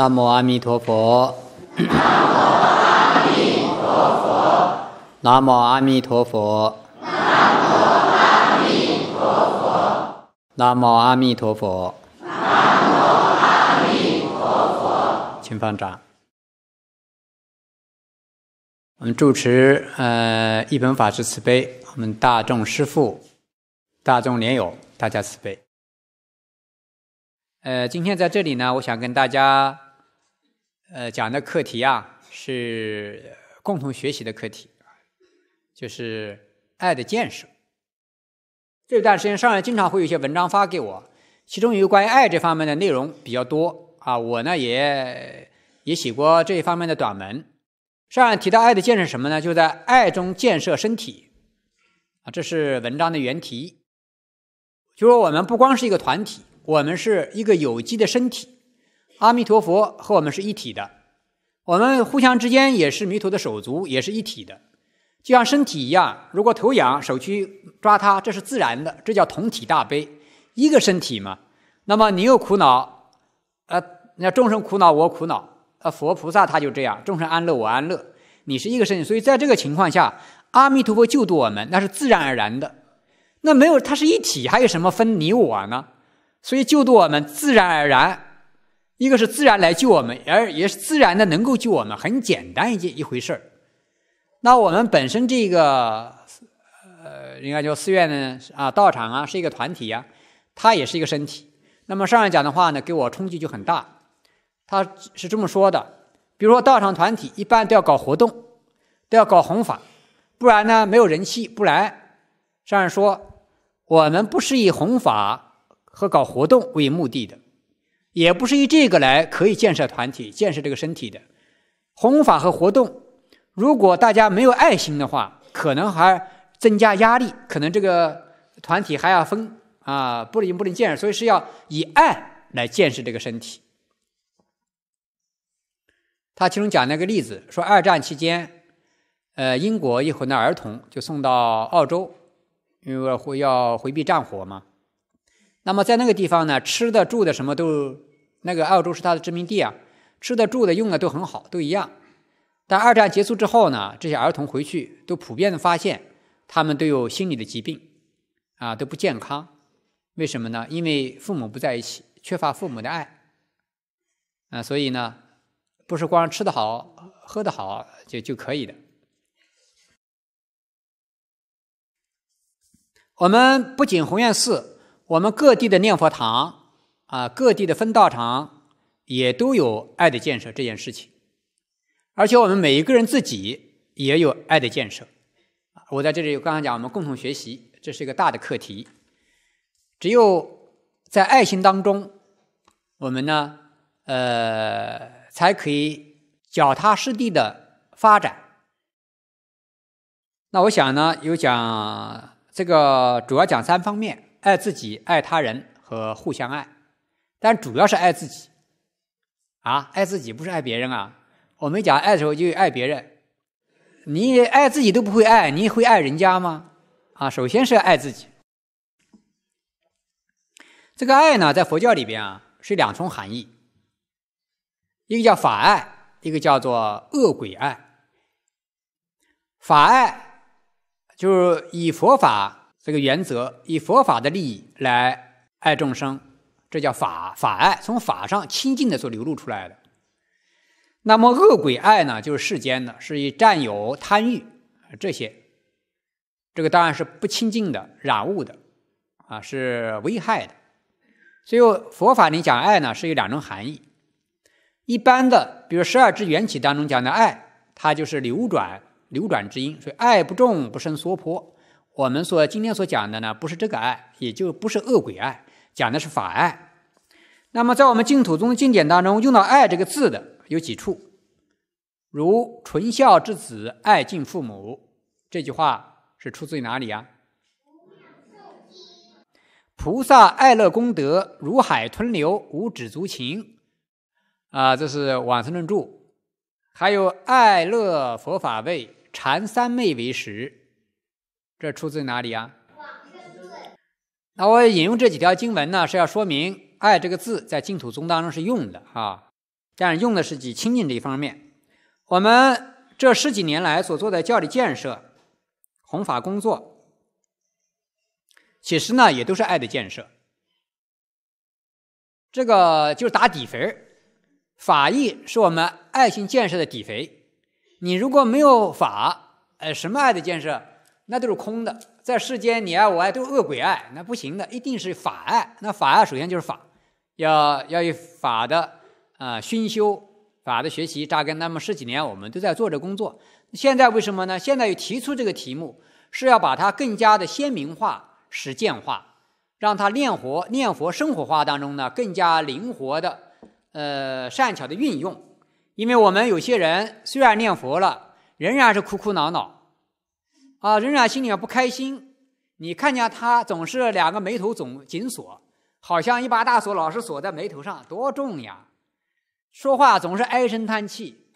南无阿弥陀佛。南无阿弥陀佛。南无阿弥陀佛。南无阿弥陀佛。南无阿弥陀佛请放掌。我们主持呃一本法师慈悲，我们大众师父、大众莲友，大家慈悲。呃，今天在这里呢，我想跟大家呃讲的课题啊，是共同学习的课题，就是爱的建设。这段时间上来经常会有一些文章发给我，其中有关于爱这方面的内容比较多啊。我呢也也写过这一方面的短文。上提到爱的建设什么呢？就在爱中建设身体啊，这是文章的原题。就说我们不光是一个团体。我们是一个有机的身体，阿弥陀佛和我们是一体的，我们互相之间也是弥陀的手足，也是一体的，就像身体一样。如果头痒，手去抓它，这是自然的，这叫同体大悲，一个身体嘛。那么你有苦恼，呃，那众生苦恼，我苦恼，呃，佛菩萨他就这样，众生安乐，我安乐，你是一个身体。所以在这个情况下，阿弥陀佛救度我们，那是自然而然的。那没有，它是一体，还有什么分你我呢？所以救度我们自然而然，一个是自然来救我们，而也是自然的能够救我们，很简单一件一回事儿。那我们本身这个呃，应该叫寺院呢啊，道场啊，是一个团体呀，它也是一个身体。那么上来讲的话呢，给我冲击就很大。他是这么说的：，比如说道场团体一般都要搞活动，都要搞弘法，不然呢没有人气不来。上人说，我们不是以弘法。和搞活动为目的的，也不是以这个来可以建设团体、建设这个身体的。弘法和活动，如果大家没有爱心的话，可能还增加压力，可能这个团体还要分啊，不能不能建设，所以是要以爱来建设这个身体。他其中讲那个例子，说二战期间，呃，英国一伙的儿童就送到澳洲，因为会要回避战火嘛。那么在那个地方呢，吃的住的什么都，那个澳洲是他的殖民地啊，吃的住的用的都很好，都一样。但二战结束之后呢，这些儿童回去都普遍的发现，他们都有心理的疾病，啊，都不健康。为什么呢？因为父母不在一起，缺乏父母的爱，啊，所以呢，不是光吃的好、喝的好就就可以的。我们不仅弘愿寺。我们各地的念佛堂啊，各地的分道场也都有爱的建设这件事情，而且我们每一个人自己也有爱的建设。我在这里刚刚讲，我们共同学习，这是一个大的课题。只有在爱心当中，我们呢，呃，才可以脚踏实地的发展。那我想呢，有讲这个主要讲三方面。爱自己、爱他人和互相爱，但主要是爱自己啊！爱自己不是爱别人啊！我们讲爱的时候就爱别人，你爱自己都不会爱，你会爱人家吗？啊！首先是爱自己。这个爱呢，在佛教里边啊，是两重含义，一个叫法爱，一个叫做恶鬼爱。法爱就是以佛法。这个原则以佛法的利益来爱众生，这叫法法爱，从法上清净的所流露出来的。那么恶鬼爱呢，就是世间的，是以占有、贪欲这些，这个当然是不清净的、染污的，啊，是危害的。所以佛法里讲爱呢，是有两种含义。一般的，比如十二支缘起当中讲的爱，它就是流转、流转之因，所以爱不重不生娑婆。我们所今天所讲的呢，不是这个爱，也就不是恶鬼爱，讲的是法爱。那么在我们净土宗经典当中，用到“爱”这个字的有几处，如“纯孝之子爱敬父母”这句话是出自于哪里啊？菩萨爱乐功德如海吞流，无止足情。啊，这是往生论注。还有“爱乐佛法味，禅三昧为实”。这出自哪里啊？那我引用这几条经文呢，是要说明“爱”这个字在净土宗当中是用的啊。但是用的是以清净这一方面。我们这十几年来所做的教理建设、弘法工作，其实呢也都是爱的建设。这个就是打底肥法义是我们爱心建设的底肥。你如果没有法，呃，什么爱的建设，那都是空的。在世间，你爱我爱都是恶鬼爱，那不行的，一定是法爱。那法爱首先就是法，要要以法的啊熏修、法的学习扎根。那么十几年我们都在做这工作。现在为什么呢？现在又提出这个题目，是要把它更加的鲜明化、实践化，让它念佛、念佛生活化当中呢更加灵活的呃善巧的运用。因为我们有些人虽然念佛了，仍然是苦苦恼恼，啊，仍然心里面不开心。你看见他总是两个眉头总紧锁，好像一把大锁老是锁在眉头上，多重呀！说话总是唉声叹气，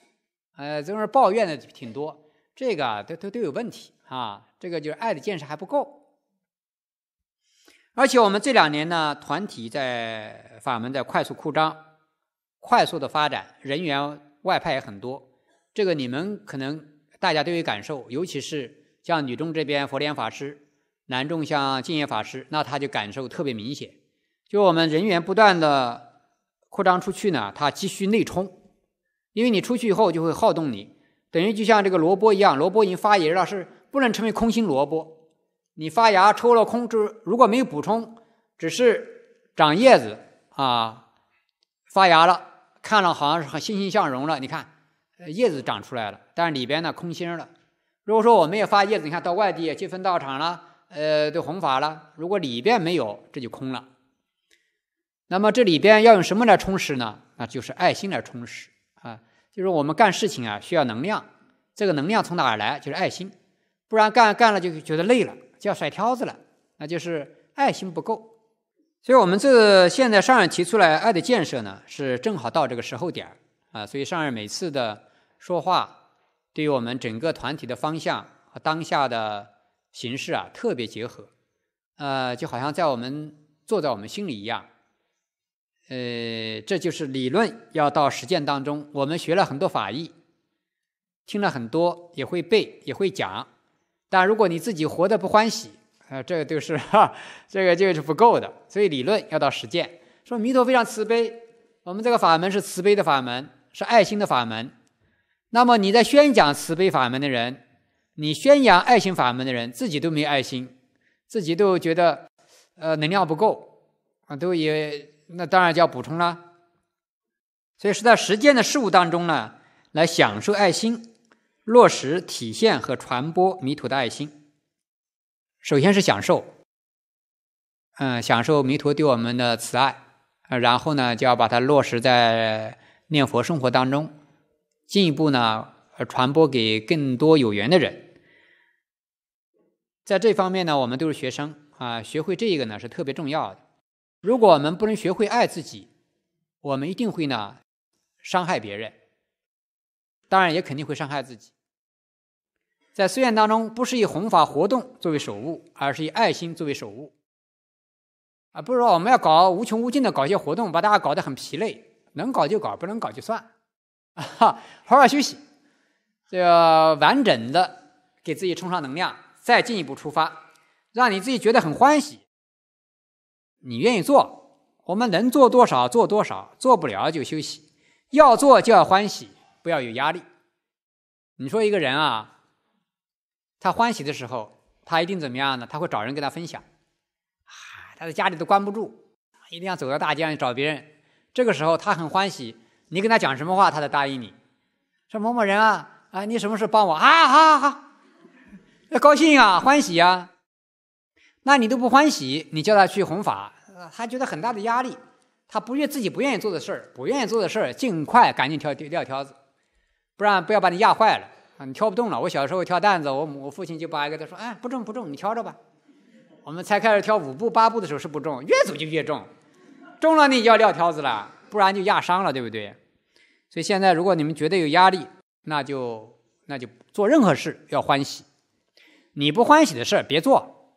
呃，总是抱怨的挺多，这个都都都有问题啊！这个就是爱的见识还不够。而且我们这两年呢，团体在法门在快速扩张，快速的发展，人员。外派也很多，这个你们可能大家都有感受，尤其是像女中这边佛莲法师，男中像净业法师，那他就感受特别明显。就我们人员不断的扩张出去呢，他急需内充，因为你出去以后就会耗动你，等于就像这个萝卜一样，萝卜已经发芽了，是不能成为空心萝卜。你发芽抽了空，就如果没有补充，只是长叶子啊，发芽了。看了好像是很欣欣向荣了，你看，叶子长出来了，但是里边呢空心了。如果说我们也发叶子，你看到外地积分道场了，呃，都弘法了，如果里边没有，这就空了。那么这里边要用什么来充实呢？那就是爱心来充实啊，就是我们干事情啊需要能量，这个能量从哪儿来？就是爱心，不然干干了就觉得累了，就要甩挑子了，那就是爱心不够。所以我们这现在上人提出来爱的建设呢，是正好到这个时候点儿啊。所以上人每次的说话，对于我们整个团体的方向和当下的形势啊，特别结合，呃，就好像在我们坐在我们心里一样。呃，这就是理论要到实践当中。我们学了很多法义，听了很多，也会背，也会讲，但如果你自己活得不欢喜。啊，这个就是 哈，这个就是不够的，所以理论要到实践。说弥陀非常慈悲，我们这个法门是慈悲的法门，是爱心的法门。那么你在宣讲慈悲法门的人，你宣扬爱心法门的人，自己都没爱心，自己都觉得呃能量不够啊，都也那当然就要补充了。所以是在实践的事物当中呢，来享受爱心，落实体现和传播弥陀的爱心。首先是享受，嗯，享受弥陀对我们的慈爱，然后呢，就要把它落实在念佛生活当中，进一步呢，传播给更多有缘的人。在这方面呢，我们都是学生啊，学会这个呢是特别重要的。如果我们不能学会爱自己，我们一定会呢伤害别人，当然也肯定会伤害自己。在寺院当中，不是以弘法活动作为首务，而是以爱心作为首务。啊，不是说我们要搞无穷无尽的搞一些活动，把大家搞得很疲累，能搞就搞，不能搞就算。啊，好好休息，这个完整的给自己充上能量，再进一步出发，让你自己觉得很欢喜。你愿意做，我们能做多少做多少，做不了就休息。要做就要欢喜，不要有压力。你说一个人啊。他欢喜的时候，他一定怎么样呢？他会找人跟他分享。啊，他在家里都关不住，一定要走到大街上去找别人。这个时候他很欢喜，你跟他讲什么话，他都答应你。说某某人啊，啊，你什么事帮我啊？好好好，要高兴啊，欢喜啊。那你都不欢喜，你叫他去弘法，他觉得很大的压力。他不愿自己不愿意做的事儿，不愿意做的事儿，尽快赶紧挑撂挑子，不然不要把你压坏了。啊，你挑不动了。我小时候挑担子，我我父亲就把一个他说：“哎，不重不重，你挑着吧。”我们才开始挑五步八步的时候是不重，越走就越重，重了你就要撂挑子了，不然就压伤了，对不对？所以现在如果你们觉得有压力，那就那就做任何事要欢喜。你不欢喜的事别做，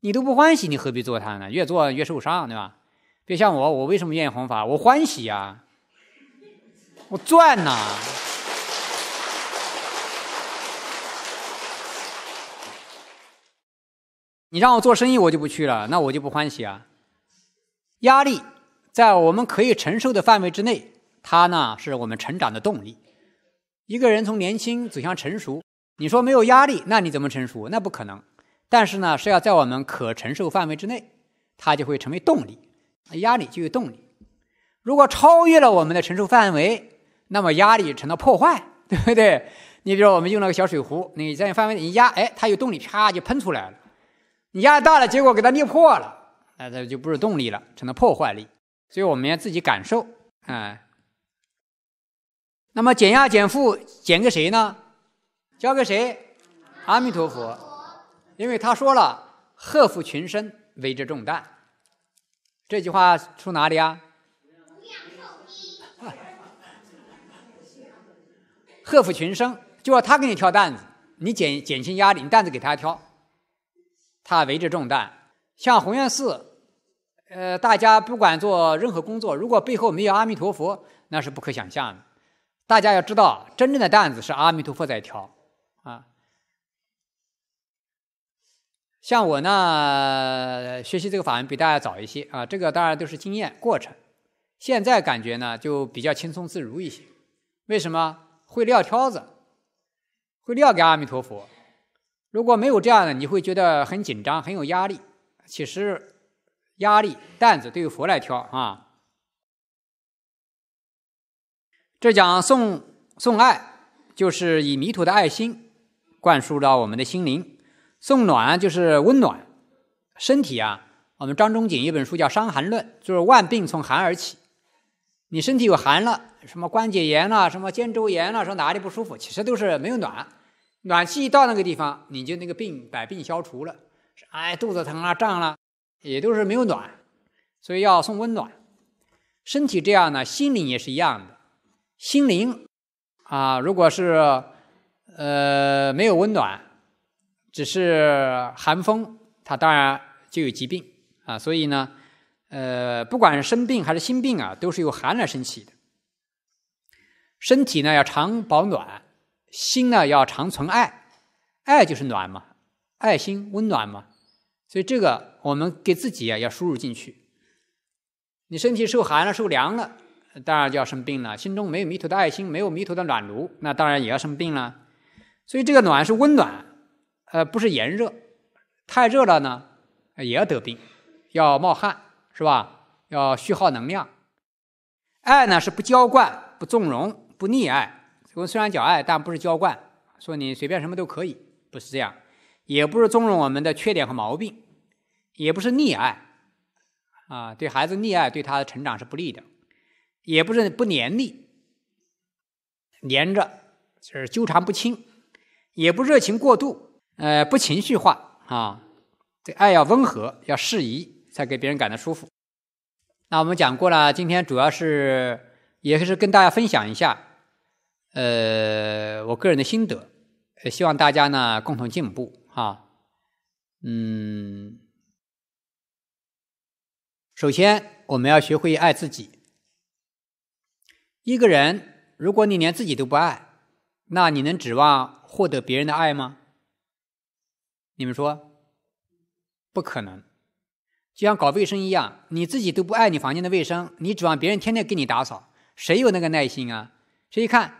你都不欢喜，你何必做它呢？越做越受伤，对吧？别像我，我为什么愿意弘法？我欢喜呀，我赚呐！你让我做生意，我就不去了，那我就不欢喜啊。压力在我们可以承受的范围之内，它呢是我们成长的动力。一个人从年轻走向成熟，你说没有压力，那你怎么成熟？那不可能。但是呢，是要在我们可承受范围之内，它就会成为动力，压力就有动力。如果超越了我们的承受范围，那么压力成了破坏，对不对？你比如我们用那个小水壶，你在范围里一压，哎，它有动力，啪就喷出来了。你压大了，结果给它捏破了，那它就不是动力了，成了破坏力。所以我们要自己感受，哎。那么减压减负减给谁呢？交给谁？阿弥陀佛。因为他说了“贺福群生，为之重担”。这句话出哪里啊？贺福群生，就说他给你挑担子，你减减轻压力，你担子给他挑。他为之重担，像弘愿寺，呃，大家不管做任何工作，如果背后没有阿弥陀佛，那是不可想象的。大家要知道，真正的担子是阿弥陀佛在挑啊。像我呢，学习这个法门比大家早一些啊，这个当然都是经验过程。现在感觉呢，就比较轻松自如一些。为什么？会撂挑子，会撂给阿弥陀佛。如果没有这样的，你会觉得很紧张，很有压力。其实，压力担子都由佛来挑啊。这讲送送爱，就是以弥陀的爱心灌输到我们的心灵；送暖就是温暖身体啊。我们张仲景一本书叫《伤寒论》，就是万病从寒而起。你身体有寒了，什么关节炎了，什么肩周炎了，说哪里不舒服，其实都是没有暖。暖气一到那个地方，你就那个病百病消除了。哎，肚子疼了、胀了，也都是没有暖，所以要送温暖。身体这样呢，心灵也是一样的。心灵啊，如果是呃没有温暖，只是寒风，它当然就有疾病啊。所以呢，呃，不管是生病还是心病啊，都是由寒来升起的。身体呢要常保暖。心呢要常存爱，爱就是暖嘛，爱心温暖嘛，所以这个我们给自己啊要输入进去。你身体受寒了、受凉了，当然就要生病了。心中没有弥陀的爱心，没有弥陀的暖炉，那当然也要生病了。所以这个暖是温暖，呃，不是炎热。太热了呢，也要得病，要冒汗，是吧？要虚耗能量。爱呢是不娇惯、不纵容、不溺爱。我虽然叫爱，但不是娇惯，说你随便什么都可以，不是这样，也不是纵容我们的缺点和毛病，也不是溺爱，啊，对孩子溺爱对他的成长是不利的，也不是不黏腻，黏着就是纠缠不清，也不热情过度，呃，不情绪化啊，这爱要温和，要适宜，才给别人感到舒服。那我们讲过了，今天主要是也是跟大家分享一下。呃，我个人的心得，希望大家呢共同进步哈。嗯，首先我们要学会爱自己。一个人，如果你连自己都不爱，那你能指望获得别人的爱吗？你们说，不可能。就像搞卫生一样，你自己都不爱你房间的卫生，你指望别人天天给你打扫，谁有那个耐心啊？谁一看？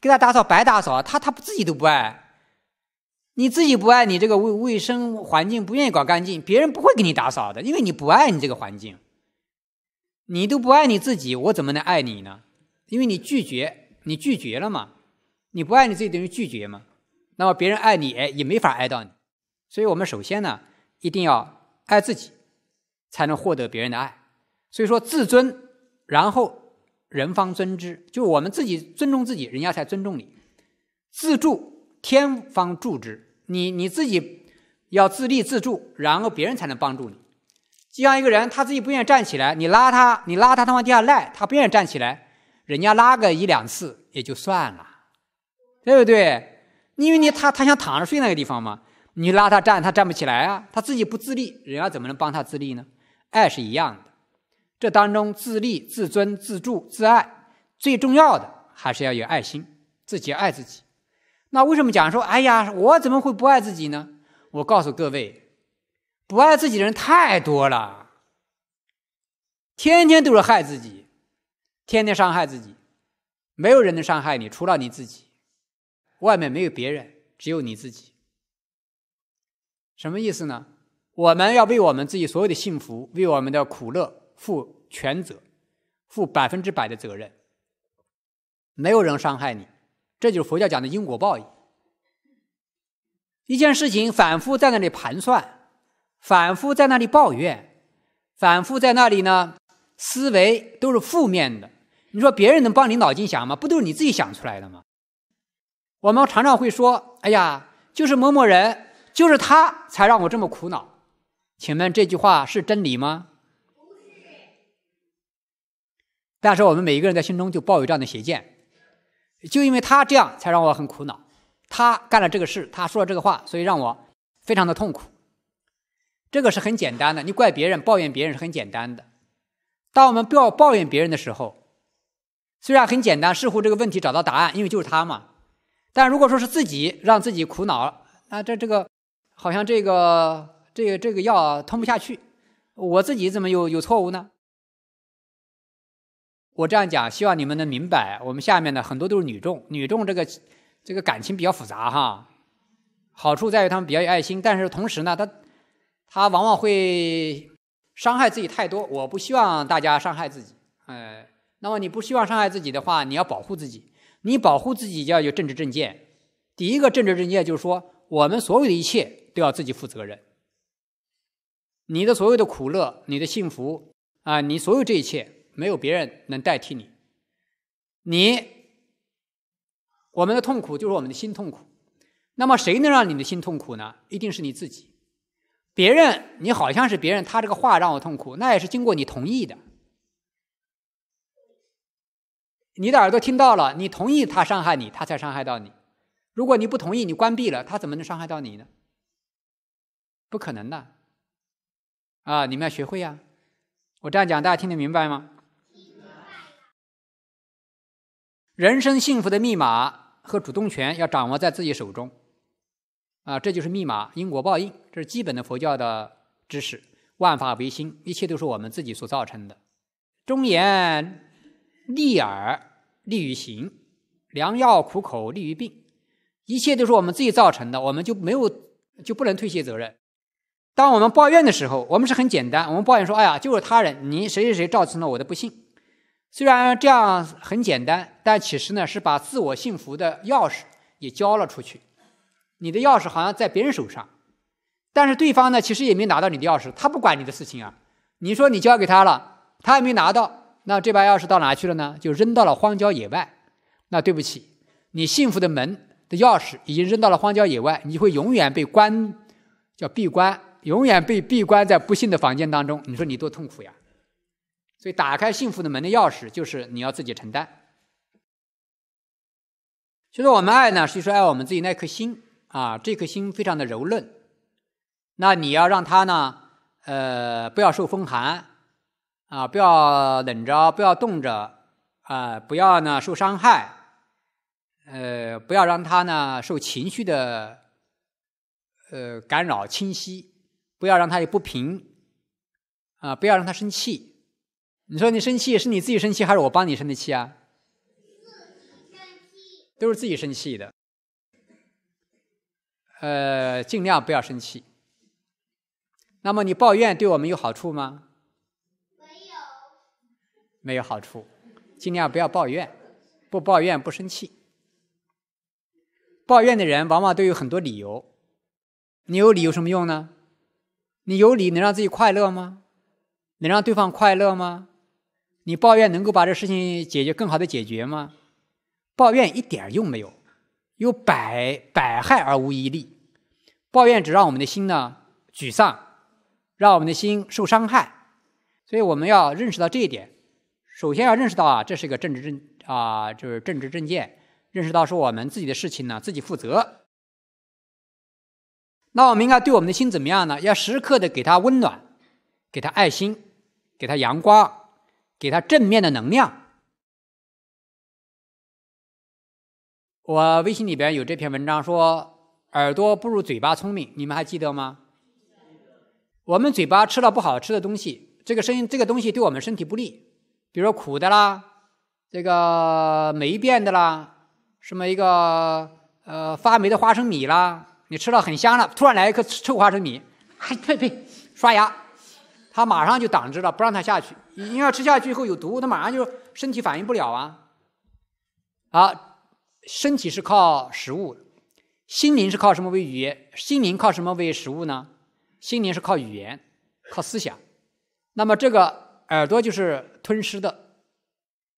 给他打扫白打扫，他他自己都不爱，你自己不爱你这个卫卫生环境，不愿意搞干净，别人不会给你打扫的，因为你不爱你这个环境，你都不爱你自己，我怎么能爱你呢？因为你拒绝，你拒绝了嘛，你不爱你自己等于拒绝嘛，那么别人爱你，哎，也没法爱到你，所以我们首先呢，一定要爱自己，才能获得别人的爱，所以说自尊，然后。人方尊之，就我们自己尊重自己，人家才尊重你。自助，天方助之。你你自己要自立自助，然后别人才能帮助你。就像一个人，他自己不愿意站起来，你拉他，你拉他，他往地下赖，他不愿意站起来，人家拉个一两次也就算了，对不对？因为你他他想躺着睡那个地方嘛，你拉他站，他站不起来啊，他自己不自立，人家怎么能帮他自立呢？爱是一样的。这当中，自立、自尊、自助、自爱，最重要的还是要有爱心，自己爱自己。那为什么讲说，哎呀，我怎么会不爱自己呢？我告诉各位，不爱自己的人太多了，天天都是害自己，天天伤害自己，没有人能伤害你，除了你自己，外面没有别人，只有你自己。什么意思呢？我们要为我们自己所有的幸福，为我们的苦乐负全责，负百分之百的责任。没有人伤害你，这就是佛教讲的因果报应。一件事情反复在那里盘算，反复在那里抱怨，反复在那里呢，思维都是负面的。你说别人能帮你脑筋想吗？不都是你自己想出来的吗？我们常常会说：“哎呀，就是某某人，就是他才让我这么苦恼。”请问这句话是真理吗？但是我们每一个人在心中就抱有这样的邪见，就因为他这样才让我很苦恼。他干了这个事，他说了这个话，所以让我非常的痛苦。这个是很简单的，你怪别人、抱怨别人是很简单的。当我们不要抱怨别人的时候，虽然很简单，似乎这个问题找到答案，因为就是他嘛。但如果说是自己让自己苦恼，那这这个好像这个这个这个药吞不下去，我自己怎么有有错误呢？我这样讲，希望你们能明白。我们下面的很多都是女众，女众这个。这个感情比较复杂哈，好处在于他们比较有爱心，但是同时呢，他他往往会伤害自己太多。我不希望大家伤害自己，哎，那么你不希望伤害自己的话，你要保护自己。你保护自己就要有政治正见。第一个政治正见就是说，我们所有的一切都要自己负责任。你的所有的苦乐，你的幸福啊，你所有这一切，没有别人能代替你。你。我们的痛苦就是我们的心痛苦，那么谁能让你的心痛苦呢？一定是你自己。别人你好像是别人，他这个话让我痛苦，那也是经过你同意的。你的耳朵听到了，你同意他伤害你，他才伤害到你。如果你不同意，你关闭了，他怎么能伤害到你呢？不可能的。啊，你们要学会呀！我这样讲，大家听得明白吗？人生幸福的密码。和主动权要掌握在自己手中，啊，这就是密码，因果报应，这是基本的佛教的知识。万法唯心，一切都是我们自己所造成的。忠言利耳利于行，良药苦口利于病，一切都是我们自己造成的，我们就没有就不能推卸责任。当我们抱怨的时候，我们是很简单，我们抱怨说：“哎呀，就是他人，你谁谁谁造成了我的不幸。”虽然这样很简单，但其实呢是把自我幸福的钥匙也交了出去。你的钥匙好像在别人手上，但是对方呢其实也没拿到你的钥匙，他不管你的事情啊。你说你交给他了，他也没拿到，那这把钥匙到哪去了呢？就扔到了荒郊野外。那对不起，你幸福的门的钥匙已经扔到了荒郊野外，你会永远被关，叫闭关，永远被闭关在不幸的房间当中。你说你多痛苦呀！所以，打开幸福的门的钥匙就是你要自己承担。就说我们爱呢，是说爱我们自己那颗心啊，这颗心非常的柔嫩。那你要让它呢，呃，不要受风寒啊，不要冷着，不要冻着啊，不要呢受伤害，呃，不要让他呢受情绪的呃干扰侵袭，不要让他有不平啊，不要让他生气。你说你生气是你自己生气还是我帮你生的气啊？都是自己生气的。呃，尽量不要生气。那么你抱怨对我们有好处吗？没有。好处，尽量不要抱怨，不抱怨不生气。抱怨的人往往都有很多理由。你有理有什么用呢？你有理能让自己快乐吗？能让对方快乐吗？你抱怨能够把这事情解决更好的解决吗？抱怨一点用没有，有百百害而无一利。抱怨只让我们的心呢沮丧，让我们的心受伤害。所以我们要认识到这一点。首先要认识到啊，这是一个政治正啊，就是政治正见。认识到说我们自己的事情呢自己负责。那我们应该对我们的心怎么样呢？要时刻的给他温暖，给他爱心，给他阳光。给他正面的能量。我微信里边有这篇文章说，耳朵不如嘴巴聪明，你们还记得吗？我们嘴巴吃了不好吃的东西，这个声音这个东西对我们身体不利，比如说苦的啦，这个霉变的啦，什么一个呃发霉的花生米啦，你吃了很香了，突然来一颗臭花生米，嘿呸呸，刷牙，它马上就挡直了，不让它下去，因为吃下去以后有毒，它马上就身体反应不了啊。好。身体是靠食物，心灵是靠什么为语言？心灵靠什么为食物呢？心灵是靠语言，靠思想。那么这个耳朵就是吞噬的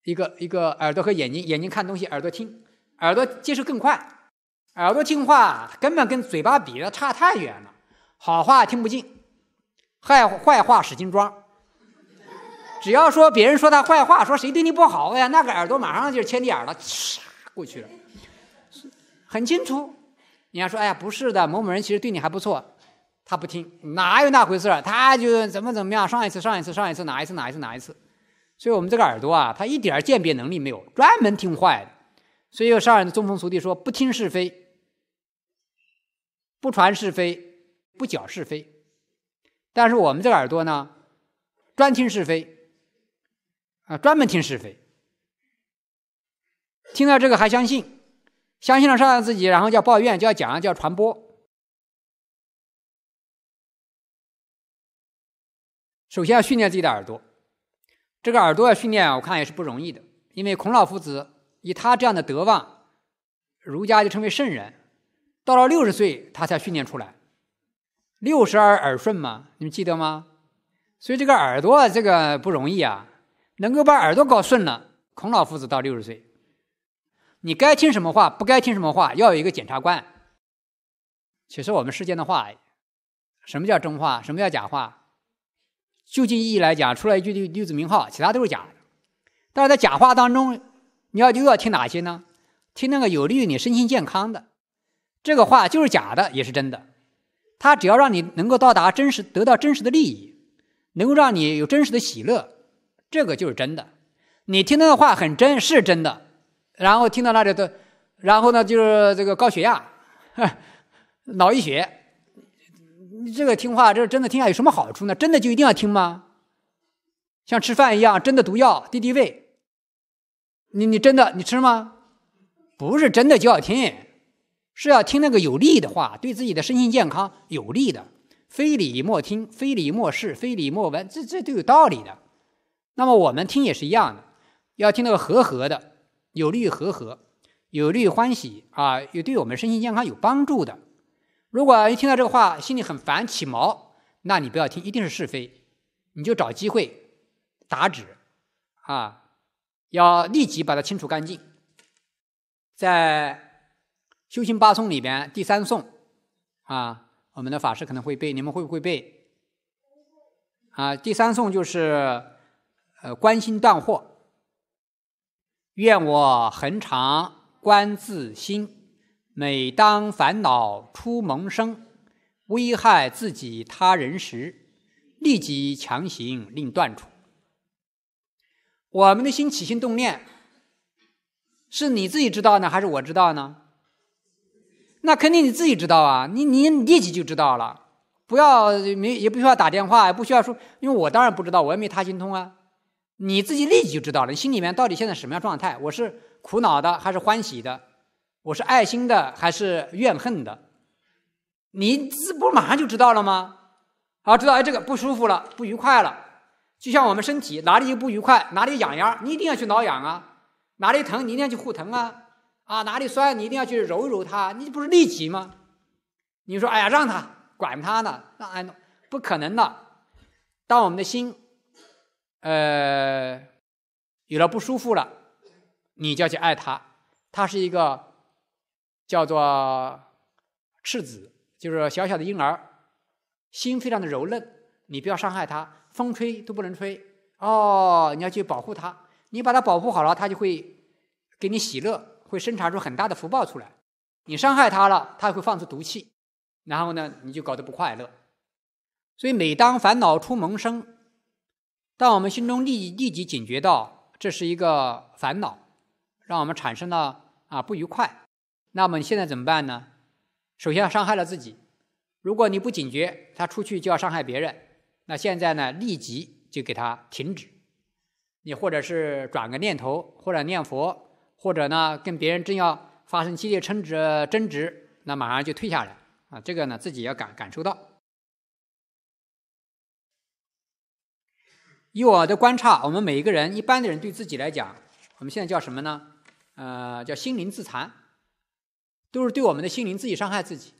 一个一个耳朵和眼睛，眼睛看东西，耳朵听，耳朵接受更快。耳朵听话根本跟嘴巴比的差太远了，好话听不进，坏坏话使劲装。只要说别人说他坏话，说谁对你不好呀，那个耳朵马上就是千里眼了。过去了，很清楚。你要说，哎呀，不是的，某某人其实对你还不错，他不听，哪有那回事儿？他就怎么怎么样，上一次，上一次，上一次，哪一次，哪一次，哪一次。所以我们这个耳朵啊，他一点鉴别能力没有，专门听坏的。所以有上人的中风俗地说：不听是非，不传是非，不讲是非。但是我们这个耳朵呢，专听是非，啊，专门听是非。听到这个还相信，相信了伤害自己，然后叫抱怨，叫讲，叫传播。首先要训练自己的耳朵，这个耳朵要训练，我看也是不容易的。因为孔老夫子以他这样的德望，儒家就称为圣人，到了六十岁他才训练出来。六十而耳顺嘛，你们记得吗？所以这个耳朵这个不容易啊，能够把耳朵搞顺了，孔老夫子到六十岁。你该听什么话，不该听什么话，要有一个检察官。其实我们世间的话，什么叫真话，什么叫假话？就近意义来讲，出了一句六字名号，其他都是假的。但是在假话当中，你要又要听哪些呢？听那个有利于你身心健康的，这个话就是假的，也是真的。它只要让你能够到达真实，得到真实的利益，能够让你有真实的喜乐，这个就是真的。你听那个话很真，是真的。然后听到那里的，然后呢，就是这个高血压、脑溢血。你这个听话，这真的听下有什么好处呢？真的就一定要听吗？像吃饭一样，真的毒药，敌敌畏。你你真的你吃吗？不是真的就要听，是要听那个有利的话，对自己的身心健康有利的。非礼莫听，非礼莫视，非礼莫闻，这这都有道理的。那么我们听也是一样的，要听那个和和的。有利于和合，有利于欢喜啊，也对我们身心健康有帮助的。如果一听到这个话，心里很烦起毛，那你不要听，一定是是非，你就找机会打止啊，要立即把它清除干净。在修行八颂里边，第三颂啊，我们的法师可能会背，你们会不会背？啊，第三颂就是呃，观心断惑。愿我恒常观自心，每当烦恼出萌生，危害自己他人时，立即强行令断除。我们的心起心动念，是你自己知道呢，还是我知道呢？那肯定你自己知道啊，你你立即就知道了。不要没也不需要打电话，也不需要说，因为我当然不知道，我也没他心通啊。你自己立即就知道了，你心里面到底现在什么样状态？我是苦恼的还是欢喜的？我是爱心的还是怨恨的？你这不马上就知道了吗？好，知道哎，这个不舒服了，不愉快了。就像我们身体哪里有不愉快，哪里痒痒，你一定要去挠痒啊；哪里疼，你一定要去护疼啊；啊，哪里酸，你一定要去揉一揉它。你不是立即吗？你说哎呀，让他管他呢，让哎，不可能的。当我们的心。呃，有了不舒服了，你就要去爱他。他是一个叫做赤子，就是小小的婴儿，心非常的柔嫩，你不要伤害他，风吹都不能吹。哦，你要去保护他，你把他保护好了，他就会给你喜乐，会生产出很大的福报出来。你伤害他了，他会放出毒气，然后呢，你就搞得不快乐。所以，每当烦恼出萌生。当我们心中立立即警觉到这是一个烦恼，让我们产生了啊不愉快，那么你现在怎么办呢？首先要伤害了自己，如果你不警觉，他出去就要伤害别人。那现在呢，立即就给他停止。你或者是转个念头，或者念佛，或者呢跟别人正要发生激烈争执争执，那马上就退下来啊。这个呢自己要感感受到。以我的观察，我们每一个人，一般的人对自己来讲，我们现在叫什么呢？呃，叫心灵自残，都是对我们的心灵自己伤害自己，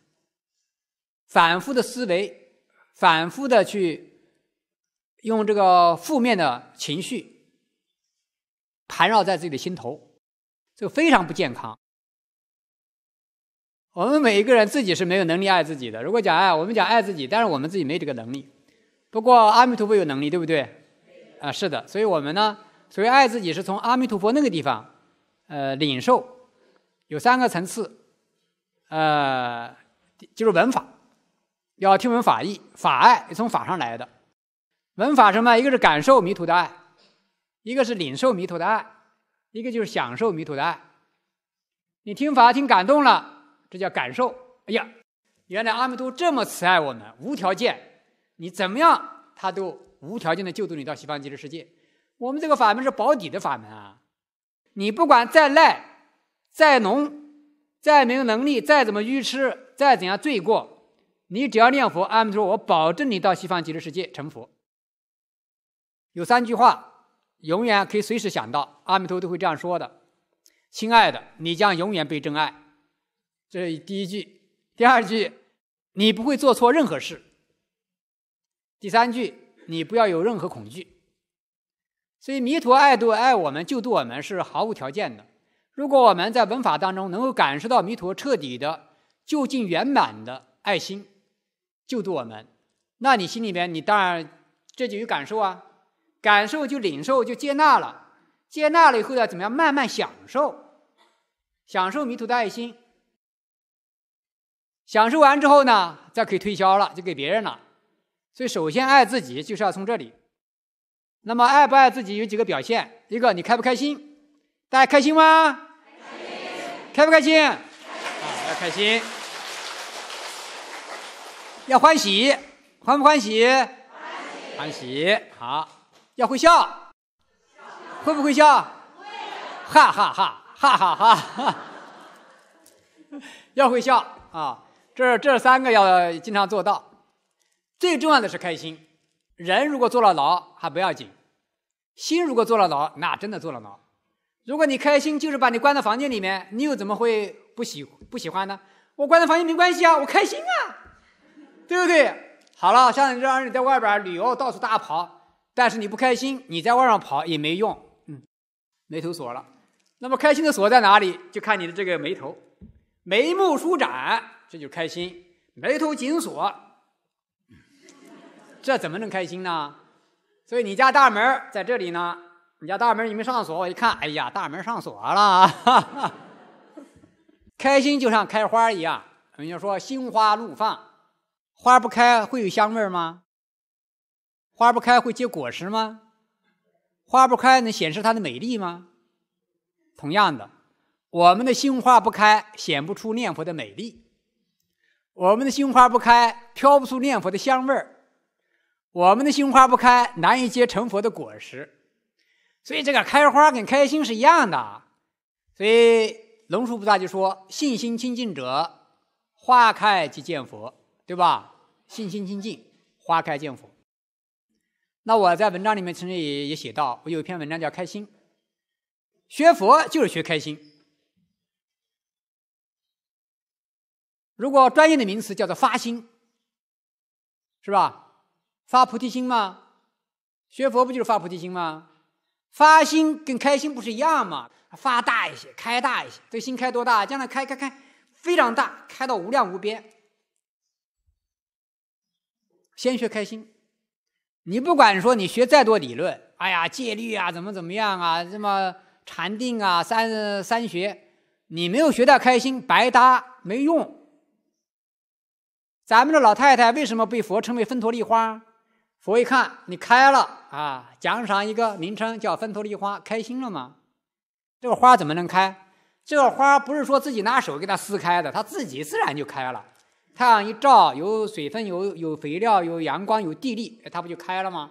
反复的思维，反复的去用这个负面的情绪盘绕在自己的心头，这个非常不健康。我们每一个人自己是没有能力爱自己的。如果讲爱，我们讲爱自己，但是我们自己没这个能力。不过阿弥陀佛有能力，对不对？啊，是的，所以我们呢，所谓爱自己，是从阿弥陀佛那个地方，呃，领受，有三个层次，呃，就是文法，要听闻法义，法爱从法上来的，文法什么？一个是感受弥陀的爱，一个是领受弥陀的爱，一个就是享受弥陀的爱。你听法听感动了，这叫感受。哎呀，原来阿弥陀这么慈爱我们，无条件，你怎么样他都。无条件的救度你到西方极乐世界，我们这个法门是保底的法门啊！你不管再赖、再浓、再没有能力、再怎么愚痴、再怎样罪过，你只要念佛，阿弥陀佛，我保证你到西方极乐世界成佛。有三句话，永远可以随时想到，阿弥陀都会这样说的：“亲爱的，你将永远被真爱。”这是第一句。第二句，你不会做错任何事。第三句。你不要有任何恐惧，所以弥陀爱度爱我们救度我们是毫无条件的。如果我们在文法当中能够感受到弥陀彻底的究竟圆满的爱心救度我们，那你心里面你当然这就有感受啊，感受就领受就接纳了，接纳了以后要怎么样慢慢享受，享受弥陀的爱心，享受完之后呢，再可以推销了，就给别人了。所以，首先爱自己就是要从这里。那么，爱不爱自己有几个表现？一个，你开不开心？大家开心吗？开不开心？啊，要开心，要欢喜，欢不欢喜？欢喜。好，要会笑，会不会笑？哈哈哈，哈哈哈。要会笑啊！这这三个要经常做到。最重要的是开心，人如果坐了牢还不要紧，心如果坐了牢，那真的坐了牢。如果你开心，就是把你关在房间里面，你又怎么会不喜不喜欢呢？我关在房间没关系啊，我开心啊，对不对？好了，像你这样你在外边旅游，到处大跑，但是你不开心，你在外面跑也没用，嗯，眉头锁了。那么开心的锁在哪里？就看你的这个眉头，眉目舒展，这就开心；眉头紧锁。这怎么能开心呢？所以你家大门在这里呢，你家大门你没上锁，我一看，哎呀，大门上锁了，开心就像开花一样。人家说心花怒放，花不开会有香味吗？花不开会结果实吗？花不开能显示它的美丽吗？同样的，我们的心花不开，显不出念佛的美丽；我们的心花不开，飘不出念佛的香味儿。我们的心花不开，难以结成佛的果实。所以这个开花跟开心是一样的。所以龙树菩萨就说：“信心清净者，花开即见佛，对吧？信心清净，花开见佛。”那我在文章里面曾经也也写到，我有一篇文章叫《开心》，学佛就是学开心。如果专业的名词叫做发心，是吧？发菩提心吗？学佛不就是发菩提心吗？发心跟开心不是一样吗？发大一些，开大一些。这心开多大？将来开开开，非常大，开到无量无边。先学开心。你不管说你学再多理论，哎呀，戒律啊，怎么怎么样啊，什么禅定啊，三三学，你没有学到开心，白搭，没用。咱们的老太太为什么被佛称为分陀利花？佛一看你开了啊，奖赏一个名称叫分陀利花，开心了吗？这个花怎么能开？这个花不是说自己拿手给它撕开的，它自己自然就开了。太阳一照，有水分，有有肥料，有阳光，有地力，它不就开了吗？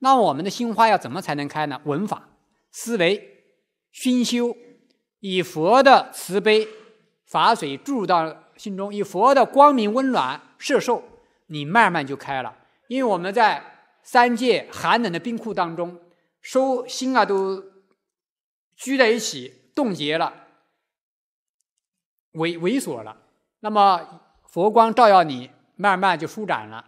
那我们的心花要怎么才能开呢？闻法、思维、熏修，以佛的慈悲法水注入到心中，以佛的光明温暖摄受，你慢慢就开了。因为我们在三界寒冷的冰库当中，收心啊都聚在一起，冻结了，萎萎缩了。那么佛光照耀你，慢慢就舒展了，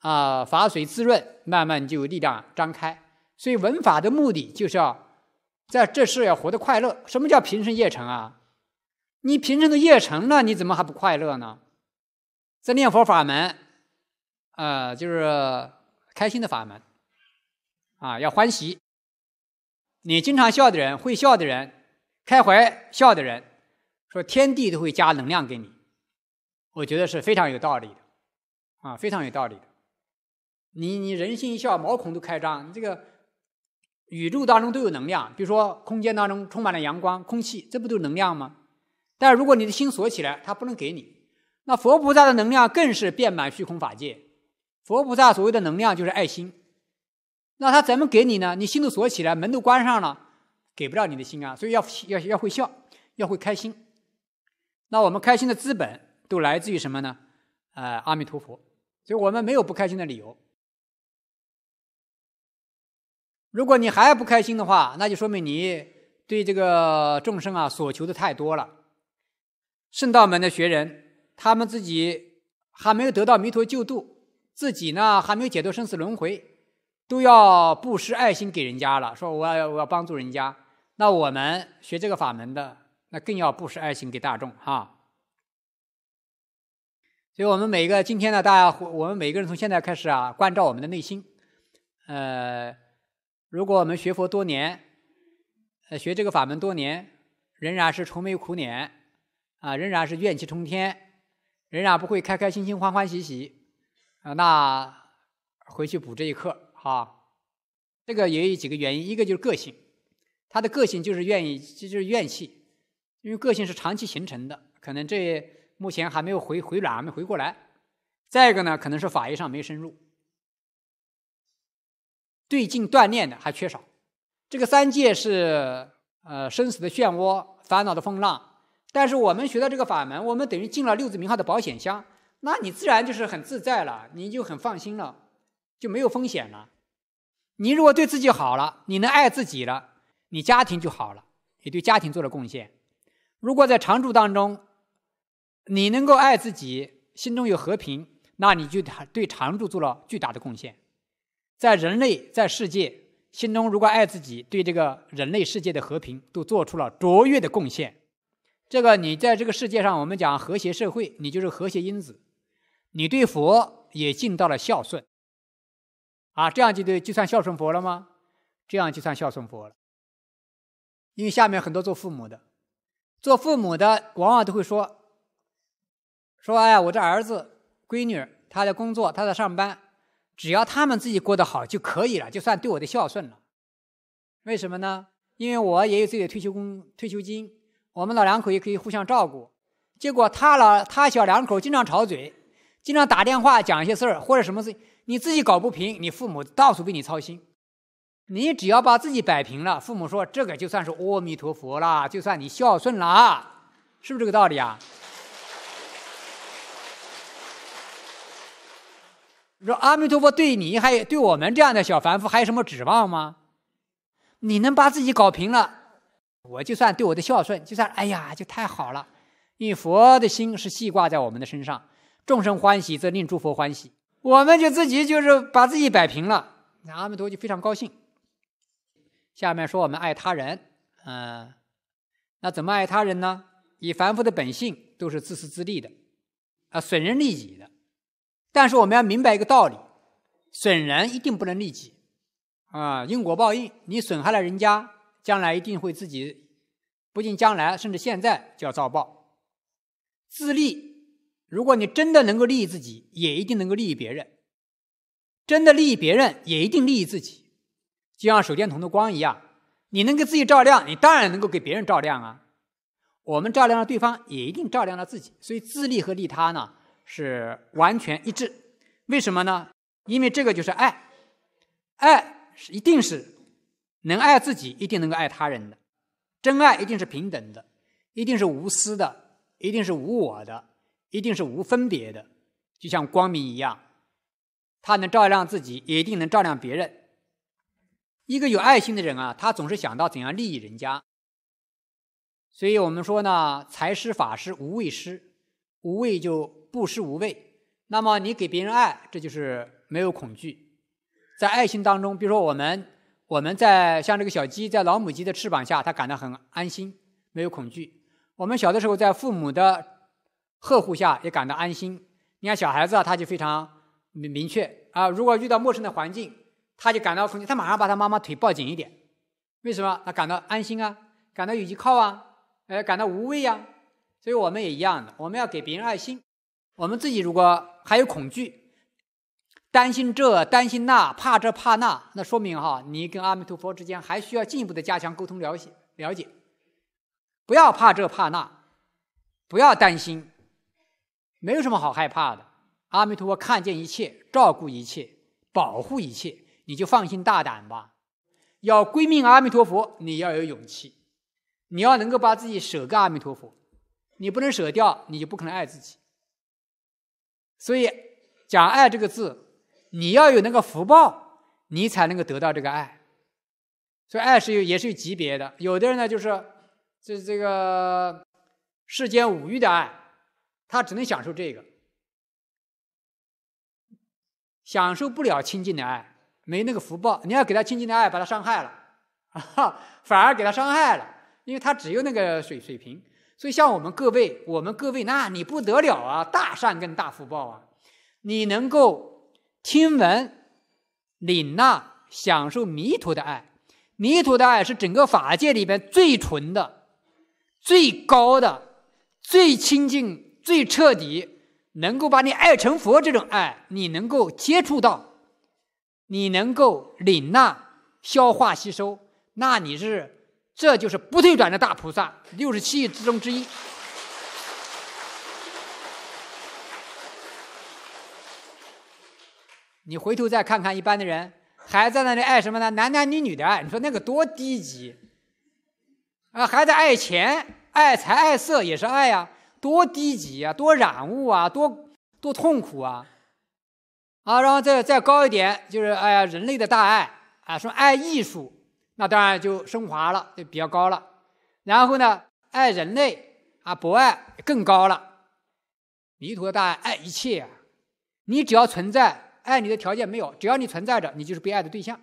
啊，法水滋润，慢慢就有力量张开。所以闻法的目的就是要在这世要活得快乐。什么叫平生业成啊？你平生的业成了，你怎么还不快乐呢？在念佛法门。呃，就是开心的法门，啊，要欢喜。你经常笑的人，会笑的人，开怀笑的人，说天地都会加能量给你，我觉得是非常有道理的，啊，非常有道理的。你你人心一笑，毛孔都开张，你这个宇宙当中都有能量，比如说空间当中充满了阳光、空气，这不都是能量吗？但如果你的心锁起来，它不能给你。那佛菩萨的能量更是遍满虚空法界。佛菩萨所谓的能量就是爱心，那他怎么给你呢？你心都锁起来，门都关上了，给不了你的心啊。所以要要要会笑，要会开心。那我们开心的资本都来自于什么呢？呃，阿弥陀佛。所以我们没有不开心的理由。如果你还不开心的话，那就说明你对这个众生啊所求的太多了。圣道门的学人，他们自己还没有得到弥陀救度。自己呢还没有解脱生死轮回，都要布施爱心给人家了。说我要我要帮助人家，那我们学这个法门的，那更要布施爱心给大众哈。所以我们每个今天呢，大家我们每个人从现在开始啊，关照我们的内心。呃，如果我们学佛多年，呃，学这个法门多年，仍然是愁眉苦脸啊，仍然是怨气冲天，仍然不会开开心心、欢欢喜喜。啊，那回去补这一课哈。这个也有几个原因，一个就是个性，他的个性就是愿意，就是怨气，因为个性是长期形成的，可能这目前还没有回回暖，没回过来。再一个呢，可能是法医上没深入，对境锻炼的还缺少。这个三界是呃生死的漩涡，烦恼的风浪，但是我们学的这个法门，我们等于进了六字名号的保险箱。那你自然就是很自在了，你就很放心了，就没有风险了。你如果对自己好了，你能爱自己了，你家庭就好了，也对家庭做了贡献。如果在常住当中，你能够爱自己，心中有和平，那你就对常住做了巨大的贡献。在人类在世界心中，如果爱自己，对这个人类世界的和平都做出了卓越的贡献。这个你在这个世界上，我们讲和谐社会，你就是和谐因子。你对佛也尽到了孝顺，啊，这样就对就算孝顺佛了吗？这样就算孝顺佛了。因为下面很多做父母的，做父母的往往都会说，说哎呀，我这儿子、闺女，他在工作，他在上班，只要他们自己过得好就可以了，就算对我的孝顺了。为什么呢？因为我也有自己的退休工、退休金，我们老两口也可以互相照顾。结果他老他小两口经常吵嘴。经常打电话讲一些事儿或者什么事，你自己搞不平，你父母到处为你操心。你只要把自己摆平了，父母说这个就算是阿弥陀佛了，就算你孝顺了，是不是这个道理啊？说阿弥陀佛对你还对我们这样的小凡夫还有什么指望吗？你能把自己搞平了，我就算对我的孝顺，就算哎呀就太好了，因为佛的心是系挂在我们的身上。众生欢喜，则令诸佛欢喜。我们就自己就是把自己摆平了，那阿弥陀就非常高兴。下面说我们爱他人，嗯，那怎么爱他人呢？以凡夫的本性都是自私自利的，啊，损人利己的。但是我们要明白一个道理：损人一定不能利己，啊，因果报应，你损害了人家，将来一定会自己，不仅将来，甚至现在就要遭报。自利。如果你真的能够利益自己，也一定能够利益别人；真的利益别人，也一定利益自己。就像手电筒的光一样，你能给自己照亮，你当然能够给别人照亮啊。我们照亮了对方，也一定照亮了自己。所以自利和利他呢是完全一致。为什么呢？因为这个就是爱，爱是一定是能爱自己，一定能够爱他人的。真爱一定是平等的，一定是无私的，一定是无我的，一定是无分别的。就像光明一样，他能照亮自己，也一定能照亮别人。一个有爱心的人啊，他总是想到怎样利益人家。所以我们说呢，财施法施无畏施，无畏就不施无畏。那么你给别人爱，这就是没有恐惧。在爱心当中，比如说我们我们在像这个小鸡在老母鸡的翅膀下，它感到很安心，没有恐惧。我们小的时候在父母的呵护下也感到安心。你看小孩子啊，他就非常明明确啊，如果遇到陌生的环境。他就感到恐惧，他马上把他妈妈腿抱紧一点，为什么？他感到安心啊，感到有依靠啊，呃，感到无畏呀。所以我们也一样的，我们要给别人爱心。我们自己如果还有恐惧，担心这担心那，怕这怕那，那说明哈，你跟阿弥陀佛之间还需要进一步的加强沟通了解了解。不要怕这怕那，不要担心，没有什么好害怕的。阿弥陀佛看见一切，照顾一切，保护一切。你就放心大胆吧，要归命阿弥陀佛，你要有勇气，你要能够把自己舍给阿弥陀佛，你不能舍掉，你就不可能爱自己。所以讲爱这个字，你要有那个福报，你才能够得到这个爱。所以爱是有也是有级别的，有的人呢就是这这个世间五欲的爱，他只能享受这个，享受不了清净的爱。没那个福报，你要给他亲近的爱，把他伤害了，啊，反而给他伤害了，因为他只有那个水水平。所以像我们各位，我们各位，那你不得了啊，大善跟大福报啊！你能够听闻、领纳、享受弥陀的爱，弥陀的爱是整个法界里边最纯的、最高的、最亲近、最彻底，能够把你爱成佛这种爱，你能够接触到。你能够领纳、消化、吸收，那你是这就是不退转的大菩萨，六十七亿之中之一。你回头再看看一般的人，还在那里爱什么呢？男男女女的爱，你说那个多低级啊！还在爱钱、爱财、爱色，也是爱呀，多低级啊，多染物啊，多多痛苦啊！啊，然后再再高一点，就是哎呀，人类的大爱啊，说爱艺术，那当然就升华了，就比较高了。然后呢，爱人类啊，博爱更高了。弥陀大爱，爱一切啊！你只要存在，爱你的条件没有，只要你存在着，你就是被爱的对象。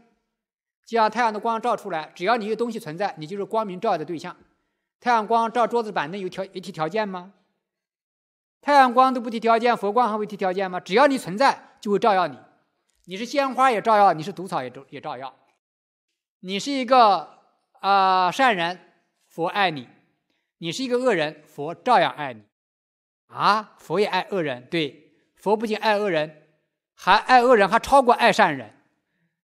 就像太阳的光照出来，只要你有东西存在，你就是光明照耀的对象。太阳光照桌子板凳有条有提条件吗？太阳光都不提条件，佛光还会提条件吗？只要你存在。就会照耀你，你是鲜花也照耀，你是毒草也照也照耀。你是一个啊善人，佛爱你；你是一个恶人，佛照样爱你。啊，佛也爱恶人，对，佛不仅爱恶人，还爱恶人，还超过爱善人。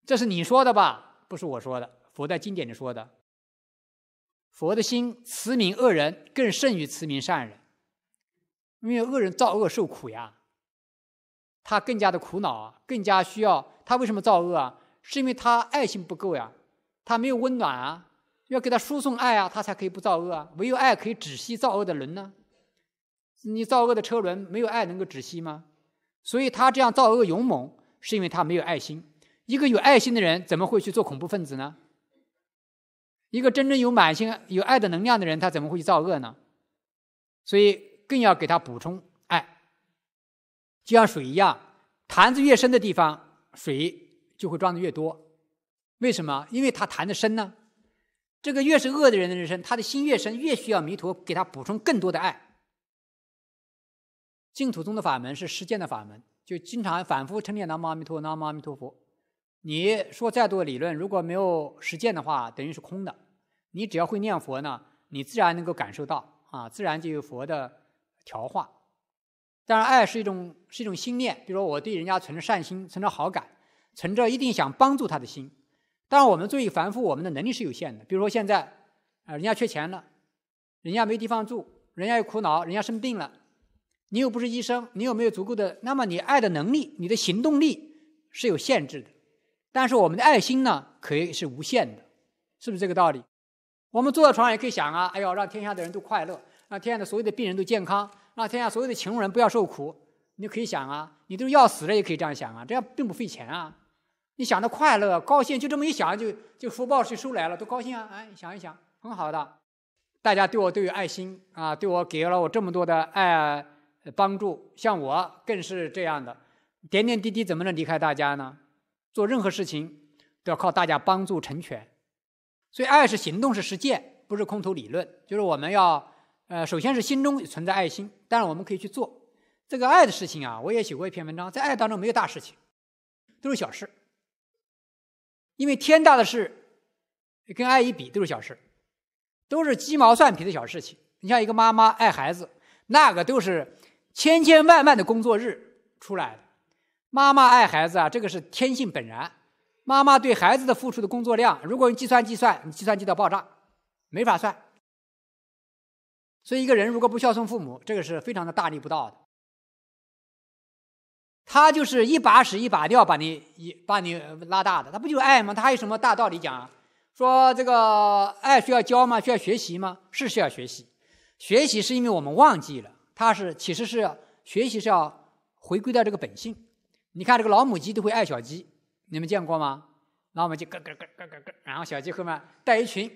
这是你说的吧？不是我说的，佛在经典里说的。佛的心慈悯恶人，更胜于慈悯善人，因为恶人造恶受苦呀。他更加的苦恼啊，更加需要他为什么造恶啊？是因为他爱心不够呀，他没有温暖啊，要给他输送爱啊，他才可以不造恶啊。唯有爱可以止息造恶的轮呢。你造恶的车轮没有爱能够止息吗？所以他这样造恶勇猛，是因为他没有爱心。一个有爱心的人怎么会去做恐怖分子呢？一个真正有满心有爱的能量的人，他怎么会去造恶呢？所以更要给他补充爱。就像水一样，潭子越深的地方，水就会装的越多。为什么？因为它潭的深呢。这个越是恶的人的人生，他的心越深，越需要弥陀给他补充更多的爱。净土宗的法门是实践的法门，就经常反复称念南无阿弥陀，南无阿弥陀佛。你说再多理论，如果没有实践的话，等于是空的。你只要会念佛呢，你自然能够感受到啊，自然就有佛的调化。当然，爱是一种是一种心念。比如说，我对人家存着善心，存着好感，存着一定想帮助他的心。当然，我们作为凡夫，我们的能力是有限的。比如说，现在啊，人家缺钱了，人家没地方住，人家有苦恼，人家生病了，你又不是医生，你有没有足够的？那么你爱的能力，你的行动力是有限制的。但是我们的爱心呢，可以是无限的，是不是这个道理？我们坐在床上也可以想啊，哎呦，让天下的人都快乐，让天下的所有的病人都健康，让天下所有的穷人不要受苦。你就可以想啊，你都要死了也可以这样想啊，这样并不费钱啊。你想的快乐、高兴，就这么一想，就就福报税收来了，多高兴啊！哎，想一想，很好的。大家对我都有爱心啊，对我给了我这么多的爱帮助，像我更是这样的，点点滴滴怎么能离开大家呢？做任何事情都要靠大家帮助成全。所以，爱是行动，是实践，不是空头理论。就是我们要呃，首先是心中存在爱心，当然我们可以去做这个爱的事情啊。我也写过一篇文章，在爱当中没有大事情，都是小事。因为天大的事，跟爱一比都是小事，都是鸡毛蒜皮的小事情。你像一个妈妈爱孩子，那个都是千千万万的工作日出来的。妈妈爱孩子啊，这个是天性本然。妈妈对孩子的付出的工作量，如果用计算计算，你计算机的爆炸，没法算。所以一个人如果不孝顺父母，这个是非常的大逆不道的。他就是一把屎一把尿把你一把你拉大的，他不就是爱吗？他还有什么大道理讲啊？说这个爱需要教吗？需要学习吗？是需要学习。学习是因为我们忘记了，他是其实是学习是要回归到这个本性。你看这个老母鸡都会爱小鸡，你们见过吗？老母鸡咯咯咯咯咯咯，然后小鸡后面带一群，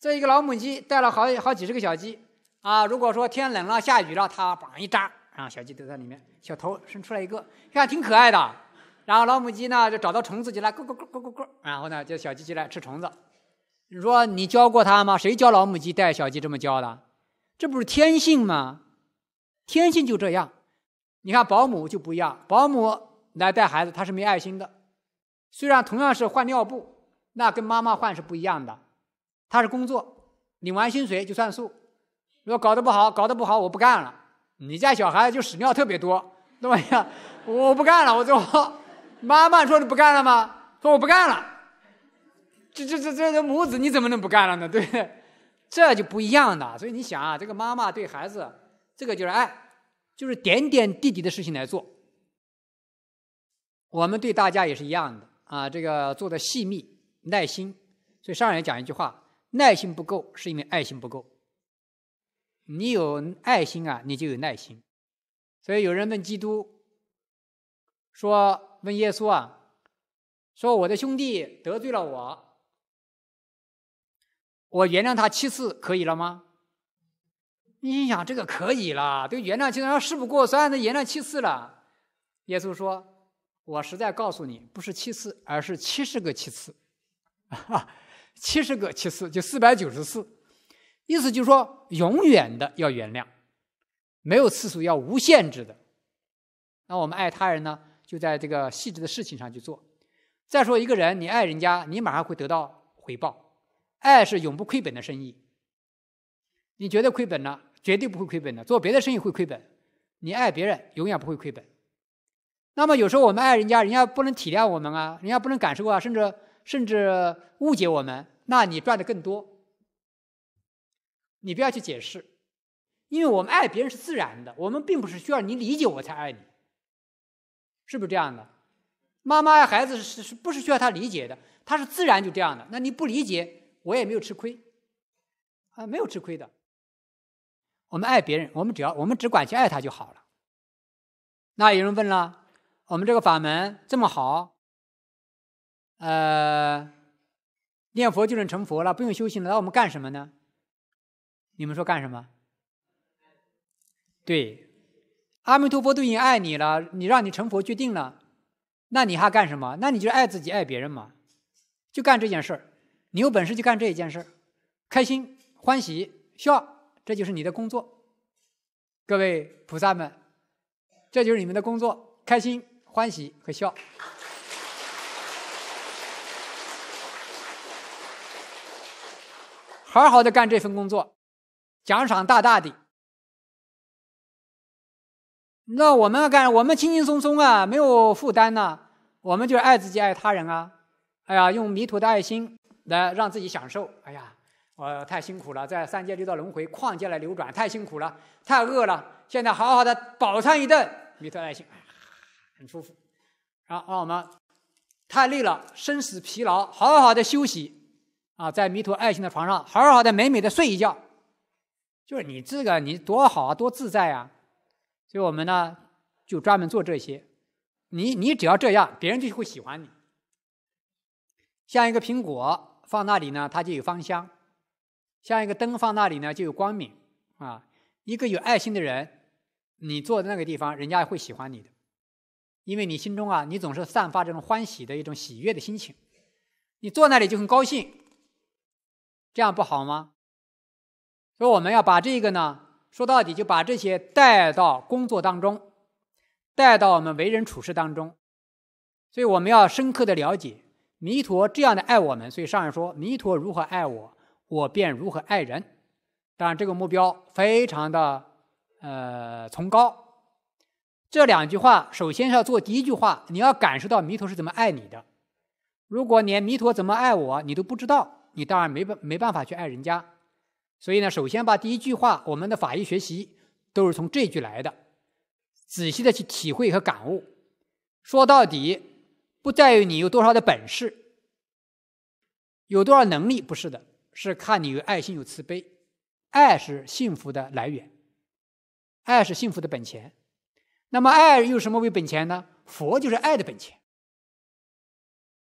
这一个老母鸡带了好好几十个小鸡啊。如果说天冷了下雨了，它绑一扎。然后小鸡都在里面，小头伸出来一个，看挺可爱的。然后老母鸡呢就找到虫子就来咕咕咕咕咕咕，然后呢就小鸡就来吃虫子。你说你教过它吗？谁教老母鸡带小鸡这么教的？这不是天性吗？天性就这样。你看保姆就不一样，保姆来带孩子，他是没爱心的。虽然同样是换尿布，那跟妈妈换是不一样的。他是工作，领完薪水就算数。如果搞得不好，搞得不好，我不干了。你家小孩就屎尿特别多，对吧呀？我不干了，我就 妈妈说你不干了吗？说我不干了。这这这这这母子你怎么能不干了呢？对不对？这就不一样的。所以你想啊，这个妈妈对孩子，这个就是爱，就是点点滴滴的事情来做。我们对大家也是一样的啊，这个做的细密、耐心。所以上人讲一句话：耐心不够，是因为爱心不够。你有爱心啊，你就有耐心。所以有人问基督，说问耶稣啊，说我的兄弟得罪了我，我原谅他七次可以了吗？你想这个可以了，都原谅七次，事不过三，都原谅七次了。耶稣说，我实在告诉你，不是七次，而是七十个七次，啊 七十个七次就四百九十四。意思就是说，永远的要原谅，没有次数，要无限制的。那我们爱他人呢，就在这个细致的事情上去做。再说一个人，你爱人家，你马上会得到回报。爱是永不亏本的生意，你觉得亏本了，绝对不会亏本的。做别的生意会亏本，你爱别人永远不会亏本。那么有时候我们爱人家，人家不能体谅我们啊，人家不能感受啊，甚至甚至误解我们，那你赚的更多。你不要去解释，因为我们爱别人是自然的，我们并不是需要你理解我才爱你，是不是这样的？妈妈爱孩子是是不是需要他理解的？他是自然就这样的。那你不理解，我也没有吃亏，啊，没有吃亏的。我们爱别人，我们只要我们只管去爱他就好了。那有人问了，我们这个法门这么好，呃，念佛就能成佛了，不用修行了，那我们干什么呢？你们说干什么？对，阿弥陀佛都已经爱你了，你让你成佛决定了，那你还干什么？那你就爱自己爱别人嘛，就干这件事儿。你有本事就干这一件事儿，开心欢喜笑，这就是你的工作。各位菩萨们，这就是你们的工作：开心欢喜和笑。好好的干这份工作。奖赏大大的，那我们干，我们轻轻松松啊，没有负担呐。我们就是爱自己，爱他人啊。哎呀，用弥陀的爱心来让自己享受。哎呀，我太辛苦了，在三界六道轮回旷界来流转，太辛苦了，太饿了，现在好好的饱餐一顿，弥陀爱心，很舒服。然后让我们太累了，生死疲劳，好好的休息啊，在弥陀爱心的床上，好好的美美的睡一觉。就是你这个你多好啊，多自在啊！所以我们呢，就专门做这些。你你只要这样，别人就会喜欢你。像一个苹果放那里呢，它就有芳香；像一个灯放那里呢，就有光明。啊，一个有爱心的人，你坐在那个地方，人家会喜欢你的，因为你心中啊，你总是散发这种欢喜的一种喜悦的心情。你坐那里就很高兴，这样不好吗？所以我们要把这个呢，说到底就把这些带到工作当中，带到我们为人处事当中。所以我们要深刻的了解弥陀这样的爱我们。所以上人说：“弥陀如何爱我，我便如何爱人。”当然，这个目标非常的呃崇高。这两句话，首先要做第一句话，你要感受到弥陀是怎么爱你的。如果连弥陀怎么爱我你都不知道，你当然没办没办法去爱人家。所以呢，首先把第一句话，我们的法医学习都是从这句来的，仔细的去体会和感悟。说到底，不在于你有多少的本事，有多少能力，不是的，是看你有爱心、有慈悲。爱是幸福的来源，爱是幸福的本钱。那么，爱又什么为本钱呢？佛就是爱的本钱。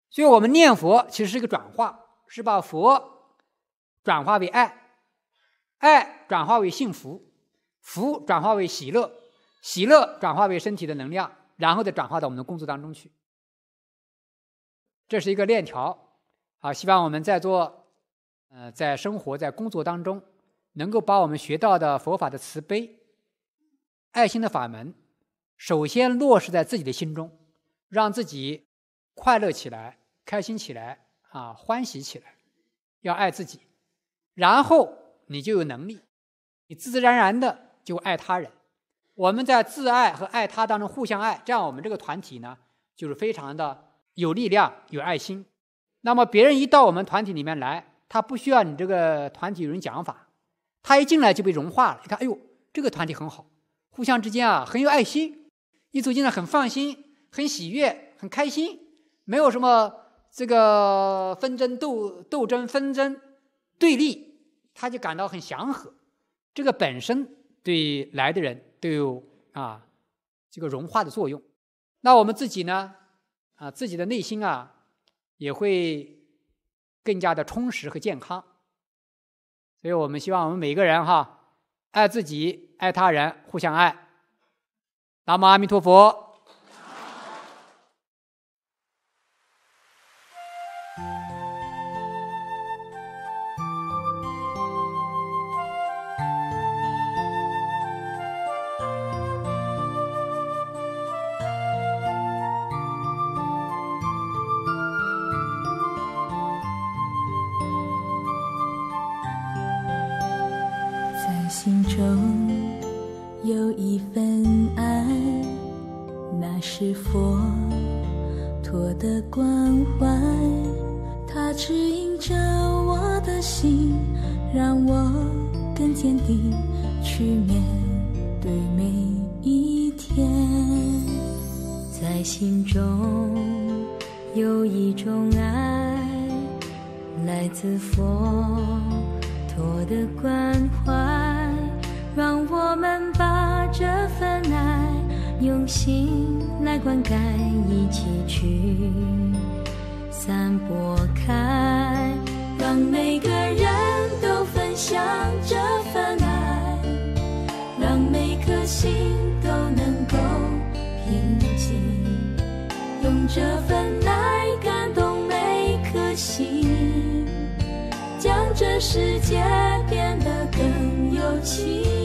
所以我们念佛其实是一个转化，是把佛转化为爱。爱转化为幸福，福转化为喜乐，喜乐转化为身体的能量，然后再转化到我们的工作当中去。这是一个链条，啊，希望我们在做，呃，在生活在工作当中，能够把我们学到的佛法的慈悲、爱心的法门，首先落实在自己的心中，让自己快乐起来、开心起来、啊，欢喜起来，要爱自己，然后。你就有能力，你自自然然的就爱他人。我们在自爱和爱他当中互相爱，这样我们这个团体呢，就是非常的有力量、有爱心。那么别人一到我们团体里面来，他不需要你这个团体有人讲法，他一进来就被融化了。你看，哎呦，这个团体很好，互相之间啊很有爱心，一走进来很放心、很喜悦、很开心，没有什么这个纷争、斗斗争、纷争、对立。他就感到很祥和，这个本身对来的人都有啊这个融化的作用。那我们自己呢啊自己的内心啊也会更加的充实和健康。所以我们希望我们每个人哈爱自己爱他人互相爱。南无阿弥陀佛。是佛陀的关怀他指引着我的心让我更坚定去面对每一天在心中有一种爱来自佛陀的关怀让我们把这份爱用心来灌溉一起去散播开让每个人都分享这份爱让每颗心都能够平静。用这份爱感动每颗心将这世界变得更有情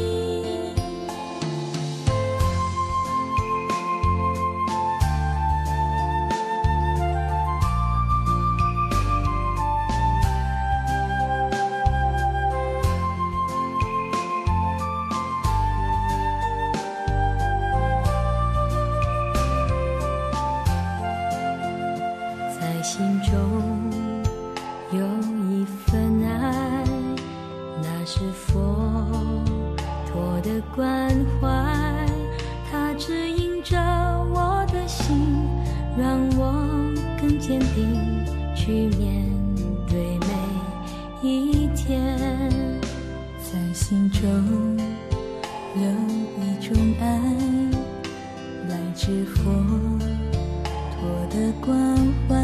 天在心中有一种爱来自佛陀的关怀。